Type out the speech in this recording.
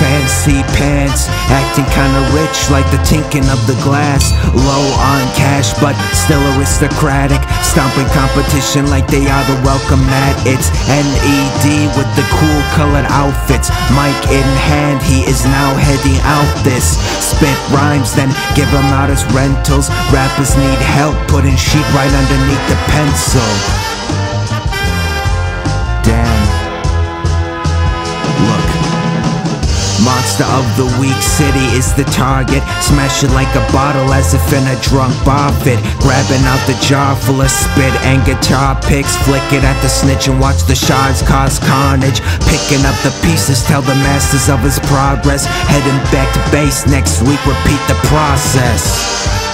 fancy pants Acting kinda rich like the tinking of the glass. Low on cash but still aristocratic Stomping competition like they are the welcome mat. It's NED with the cool colored outfits. Mic in hand, he is now heading out this. Spit rhymes then give him out as rentals. Rappers need help putting sheet right underneath the pencil Monster of the week city is the target. Smash it like a bottle as if in a drunk bar fit. Grabbing out the jar full of spit and guitar picks. Flick it at the snitch and watch the shards cause carnage. Picking up the pieces, tell the masters of his progress. Heading back to base next week, repeat the process